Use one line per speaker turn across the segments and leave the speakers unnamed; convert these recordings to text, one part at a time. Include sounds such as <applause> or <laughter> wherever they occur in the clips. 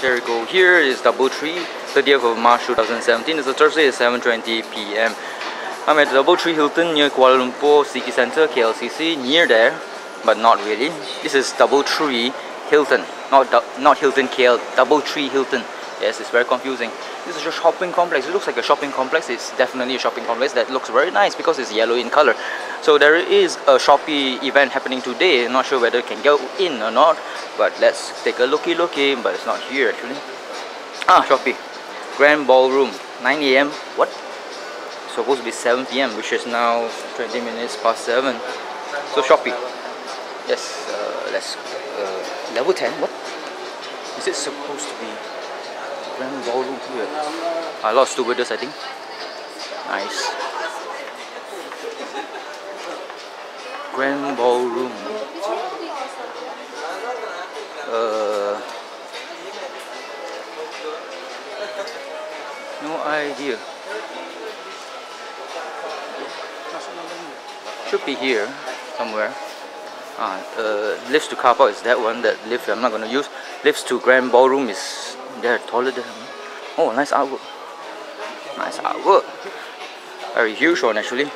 Go. Here is Doubletree, 30th of March 2017. It's a Thursday at 7.20 p.m. I'm at Doubletree Hilton near Kuala Lumpur City Centre, KLCC, near there, but not really. This is Doubletree Hilton, not not Hilton KL, Doubletree Hilton. Yes, it's very confusing. This is a shopping complex. It looks like a shopping complex. It's definitely a shopping complex that looks very nice because it's yellow in color. So there is a Shopee event happening today. Not sure whether it can go in or not. But let's take a looky looky. But it's not here actually. Ah, Shopee. Grand Ballroom. 9 a.m. What? It's supposed to be 7 p.m. which is now 20 minutes past 7. So Shopee. Yes, uh, let's... Uh, level 10? What? Is it supposed to be grand ballroom here. A lot of stewardess, I think. Nice. Grand ballroom. Uh, no idea. Should be here somewhere. Ah, uh, lifts to car park is that one. That lift I'm not gonna use. Lifts to grand ballroom is there, taller than me. Oh, nice artwork. Nice artwork. Very huge one actually. <sighs>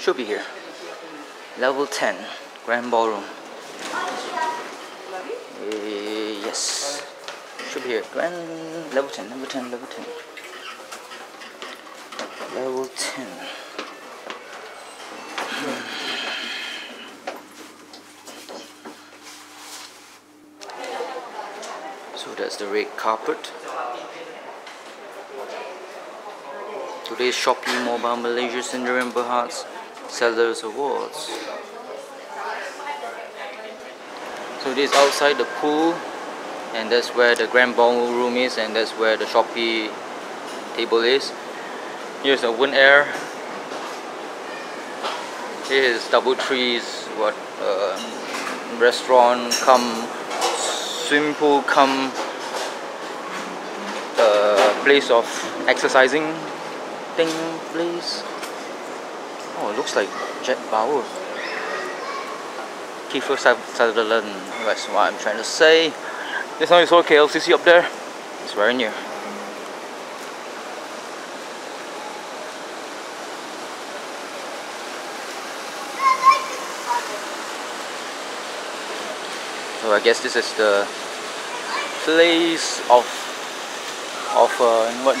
Should be here. Level 10, Grand Ballroom. Uh, yes. Should be here. Grand level 10, level 10 level 10 so that's the red carpet. Today's Shopee Mobile Malaysia Sendirian Berhad's Sellers Awards. So this is outside the pool and that's where the grand ballroom is and that's where the Shopee table is Here's a wind Air. Here is double trees. what uh, restaurant come swimming pool come uh, place of exercising thing place. Oh, it looks like Jack Bauer. Kiefer Sutherland, that's what I'm trying to say. This one is all KLCC up there. It's very near. So I guess this is the place of of uh, what?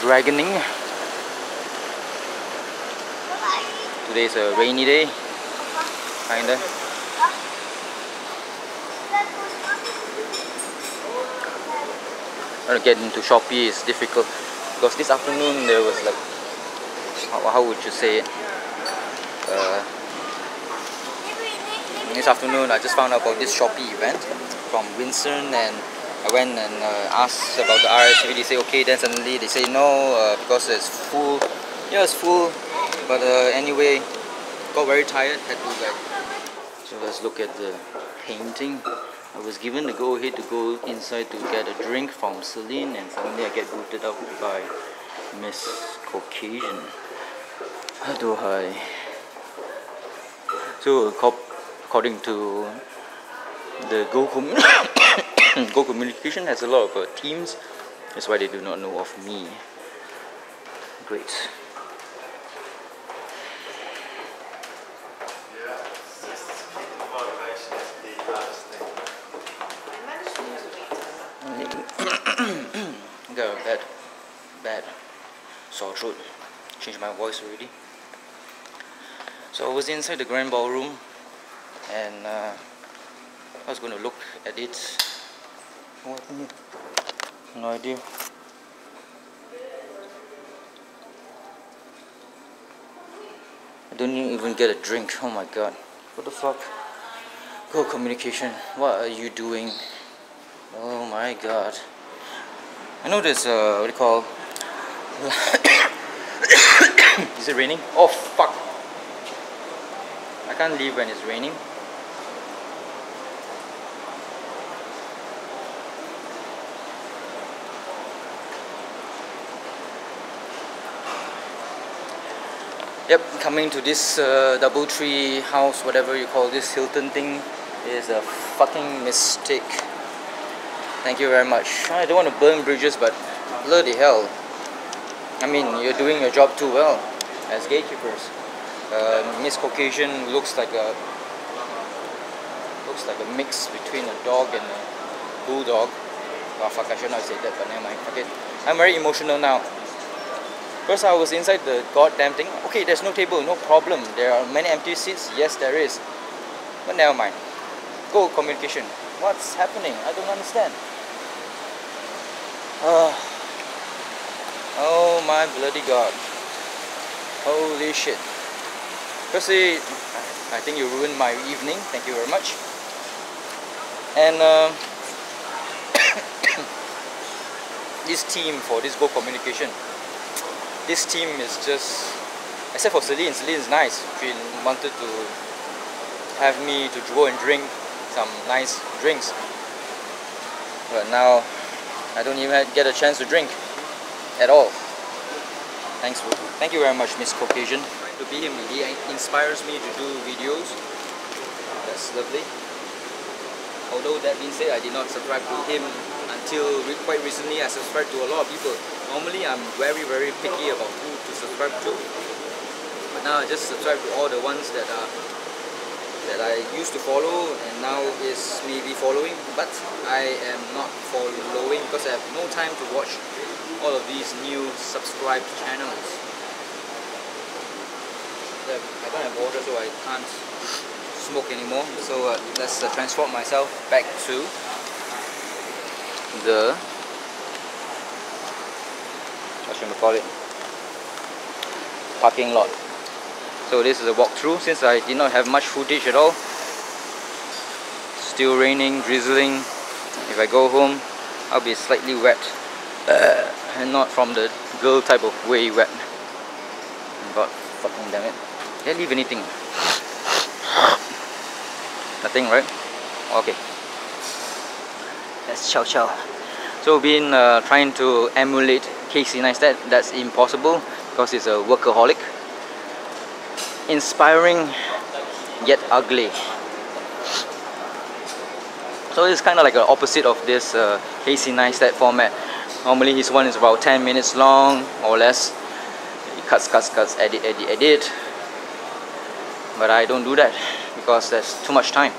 Dragoning. Today is a rainy day. Kinda. Trying to get into Shopee is difficult. Because this afternoon there was like how, how would you say it? Uh, this afternoon I just found out about this Shopee event from Winston and I went and uh, asked about the RSV they say okay then suddenly they say no uh, because it's full. Yeah it's full. But uh, anyway got very tired had to like so let's look at the painting. I was given the go ahead to go inside to get a drink from Celine and suddenly I get booted up by Miss Caucasian. Aduhai so according to the Go, <coughs> Go Communication has a lot of uh, teams. That's why they do not know of me. Great. Got <coughs> <coughs> a bad bad. Sore throat. Changed my voice already. So I was inside the grand ballroom and uh, I was going to look at it. No idea. I don't even get a drink. Oh my god. What the fuck? Go communication. What are you doing? Oh my god. I know there's uh, what do you call? <coughs> Is it raining? Oh fuck. I can't leave when it's raining Yep, coming to this uh, double tree house, whatever you call this Hilton thing, is a fucking mistake. Thank you very much. I don't want to burn bridges, but bloody hell. I mean, you're doing your job too well as gatekeepers. Uh, Miss Caucasian looks like a looks like a mix between a dog and a bulldog. Oh fuck, I should not say that, but never mind. Okay, I'm very emotional now. First, I was inside the goddamn thing. Okay, there's no table, no problem. There are many empty seats. Yes, there is. But never mind. Go communication. What's happening? I don't understand. Uh, oh my bloody god. Holy shit. Firstly, I think you ruined my evening. Thank you very much. And uh, <coughs> this team for this Go Communication, this team is just, except for Celine, Celine is nice. She wanted to have me to go and drink some nice drinks. But now I don't even get a chance to drink at all. Thanks. Thank you very much, Miss Caucasian. To be him, he inspires me to do videos. That's lovely. Although that being said, I did not subscribe to him until quite recently. I subscribed to a lot of people. Normally, I'm very very picky about who to subscribe to. But now I just subscribe to all the ones that are that I used to follow and now is maybe following. But I am not following because I have no time to watch all of these new subscribed channels. I don't have water, so I can't smoke anymore so uh, let's uh, transform myself back to the what should we call it parking lot so this is a walkthrough since I did not have much footage at all still raining drizzling if I go home I'll be slightly wet uh, <clears throat> and not from the girl type of way wet god fucking damn it did I leave anything Nothing, right? Okay. That's chow chow. So been uh, trying to emulate Casey Neistat, that's impossible because he's a workaholic. Inspiring yet ugly. So it's kind of like the opposite of this uh, Casey Neistat format. Normally his one is about 10 minutes long or less. He cuts, cuts, cuts, edit, edit, edit. But I don't do that because there's too much time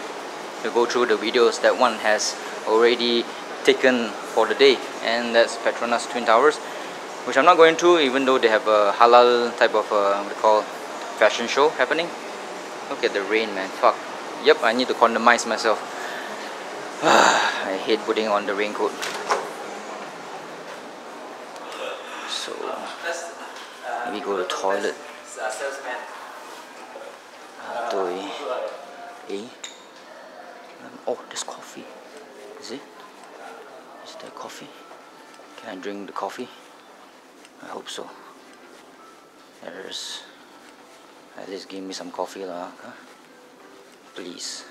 to go through the videos that one has already taken for the day and that's Petronas Twin Towers which I'm not going to even though they have a halal type of uh, what call fashion show happening. Look at the rain man. Fuck. Yep I need to condomize myself. <sighs> I hate putting on the raincoat. So we go to toilet. Ý oh there's coffee. Is it? Is there coffee? Can I drink the coffee I hope so. There's at least give me some coffee lah huh? please.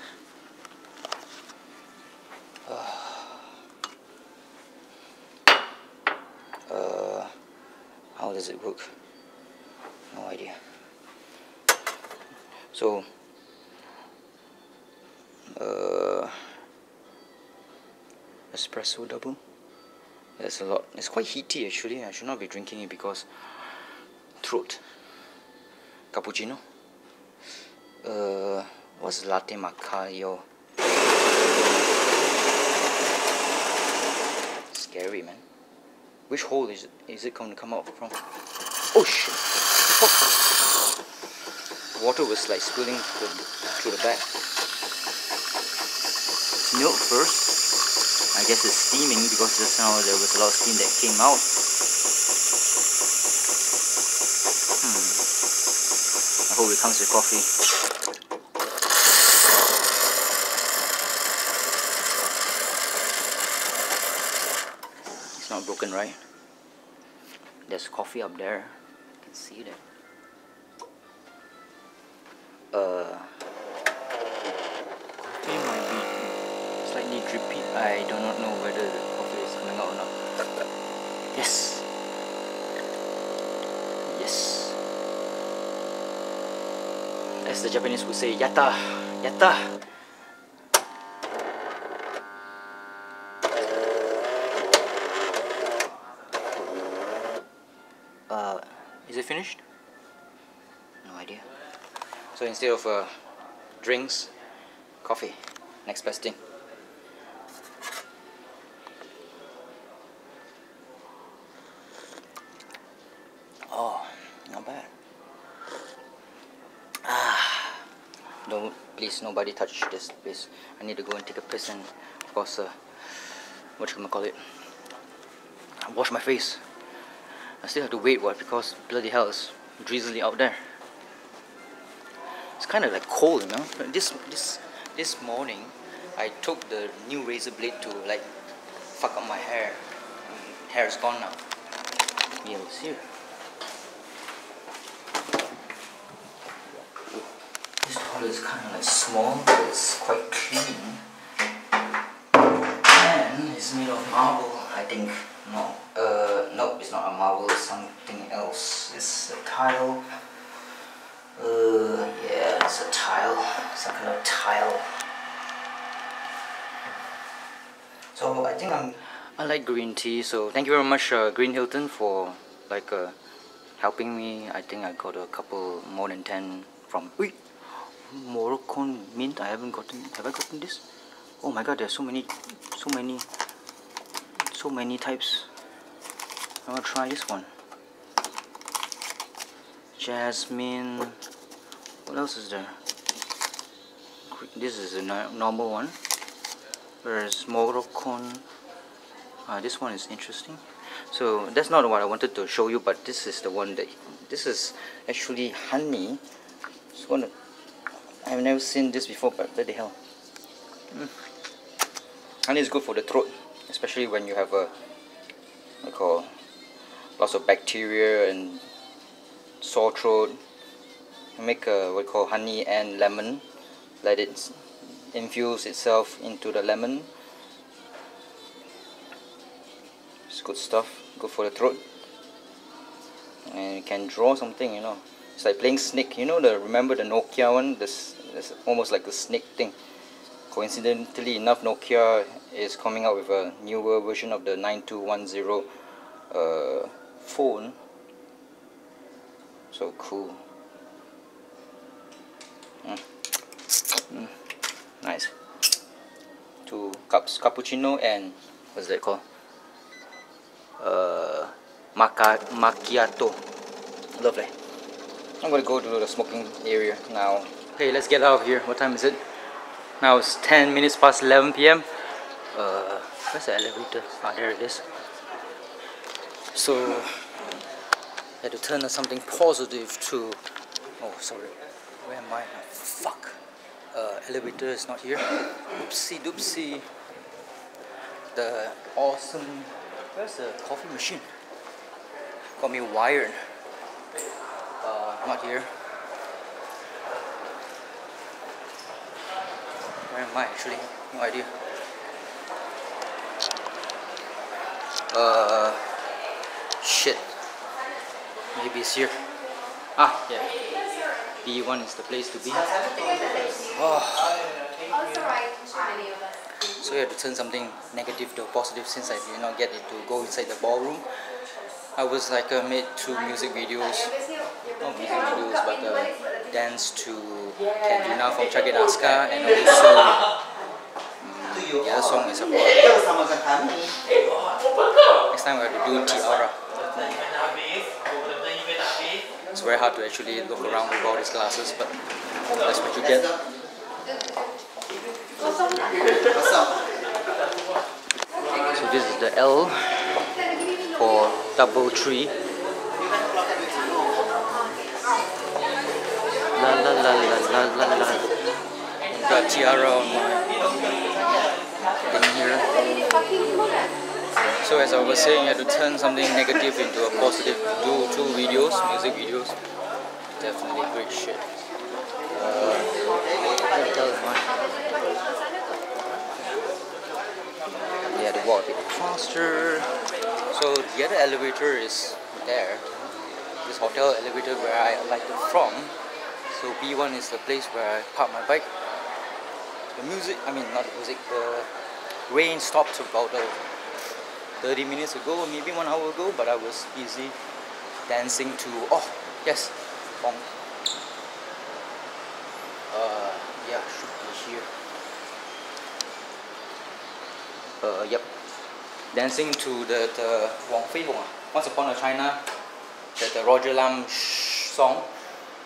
Uh, how does it work? No idea. So uh, espresso double there's a lot it's quite heaty actually. I should not be drinking it because throat. Cappuccino. Uh, what's latte macchiato scary man. Which hole is it, is it going to come out from? Oh shit. Water was like spilling through the, through the back. Milk first. I guess it's steaming because just now there was a lot of steam that came out. Hmm. I hope it comes with coffee. It's not broken, right? There's coffee up there. You can see that I do not know whether the coffee is coming out or not. <laughs> Yes. Yes. as the Japanese would say, yatta, yatta. Uh, is it finished? No idea. So instead of uh, drinks, coffee. Next best thing. Oh, not bad. Ah, don't please nobody touch this. Please, I need to go and take a piss and of course, uh, what you gonna call it? Wash my face. I still have to wait what because bloody hell it's drizzly out there. It's kind of like cold, you know. This this this morning, I took the new razor blade to like fuck up my hair. Hair is gone now. Yeah, it's here. This toilet is kind of like small, but it's quite clean. And it's made of marble, I think. No, uh, no, it's not a marble, it's something else. It's a tile. Uh, yeah, it's a tile, some kind of tile. So I think I'm. I like green tea, so thank you very much, uh, Green Hilton, for like uh, helping me. I think I got a couple more than ten from. Wait, Moroccan mint. I haven't gotten. Have I gotten this? Oh my God, there's so many, so many, so many types. I'm gonna try this one. Jasmine. What else is there? This is a normal one. Whereas Moroccan. Uh, this one is interesting. So that's not what I wanted to show you, but this is the one that this is actually honey. One of, I've never seen this before, but bloody hell. Mm. Honey is good for the throat, especially when you have a I call lots of bacteria and sore throat. Make a what call honey and lemon. Let it infuse itself into the lemon. It's good stuff. Good for the throat. And you can draw something, you know. It's like playing snake. You know the remember the Nokia one? This is almost like a snake thing. Coincidentally enough, Nokia is coming out with a newer version of the 9210 uh, phone. So cool. Mm. Mm. Nice. Two cups, cappuccino and what's that called? Uh, maca macchiato. Lovely. I'm gonna go to the smoking area now. Okay, let's get out of here. What time is it? Now it's 10 minutes past 11 p.m. Uh, where's the elevator? Ah, there it is. So, I had to turn something positive to. Oh, sorry. Where am I? Fuck. Uh, elevator is not here. Oopsie doopsie. The awesome. Where's the coffee machine? Got me wired. Not here. Where am I actually? No idea. Uh, shit. Maybe it's here. Ah, yeah. B1 is the place to be. Oh. So you have to turn something negative to positive since I did not get it to go inside the ballroom. I was like uh, made two music videos, not music videos, but uh, dance to Kendrina from Chage and Aska and also um, <laughs> the other song is about next time we have to do Tiara. It's very hard to actually look around with all these glasses, but that's what you get. So this is the L for double tree. La la la la la la la. Got tiara on my thing here. So as I was saying, I had to turn something negative into a positive. Do two videos, music videos. Definitely great shit. Uh, Yeah, the walk a bit faster. So the other elevator is there. This hotel elevator where I alighted from. So B1 is the place where I park my bike. The music, I mean not the music, the rain stopped about uh, 30 minutes ago or maybe one hour ago, but I was busy dancing to, oh yes, bong. Uh, yeah, should be here. Uh, yep. Dancing to the, the Fei Hung, Once Upon a China, the, the Roger Lam song.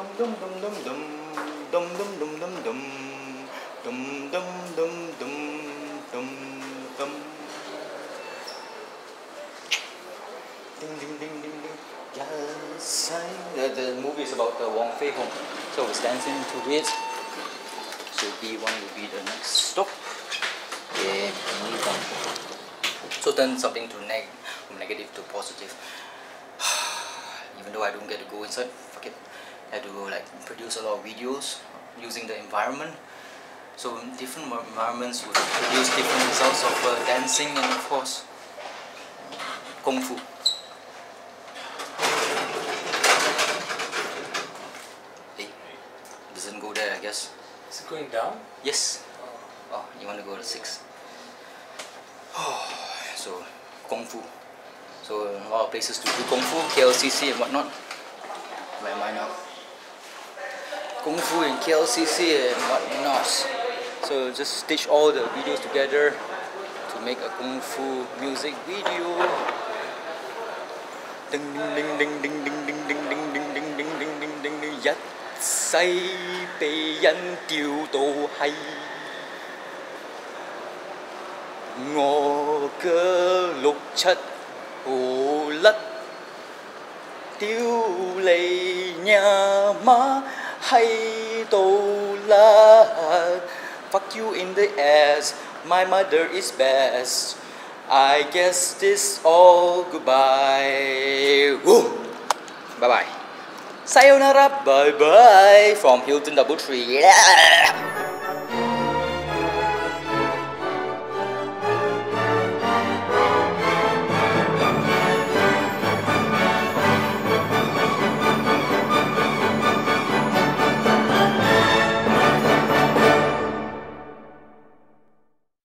dum dum dum dum dum. Dum dum dum dum dum. Dum dum ding ding ding ding ding. Yes the, the movie is about the Wong Fei Hung so was dancing to it so B1 will be the next stop. Yeah so turn something to neg from negative to positive. <sighs> Even though I don't get to go inside fuck it I had to like produce a lot of videos using the environment. So different environments would produce different results of uh, dancing and of course kung fu. Hey doesn't go there I guess.
Is it going down?
yes. Oh you want to go to 6 oh, <sighs> so kung fu. So a lot of places to do kung fu KLCC and whatnot. Where am I now Kung Fu and KLCC and whatnot. So just stitch all the videos together to make a Kung Fu music video. Ding ding ding ding ding ding ding ding ding ding ding ding ding ding ding Nhất xây bị nhân tiêu tù hay Ngô cơ lục chất hồ lất tiêu lệ nhà má Haydollah. Fuck you in the ass, my mother is best. I guess this all goodbye. Woo! Bye bye. Sayonara, bye bye from Hilton Double Tree. Yeah.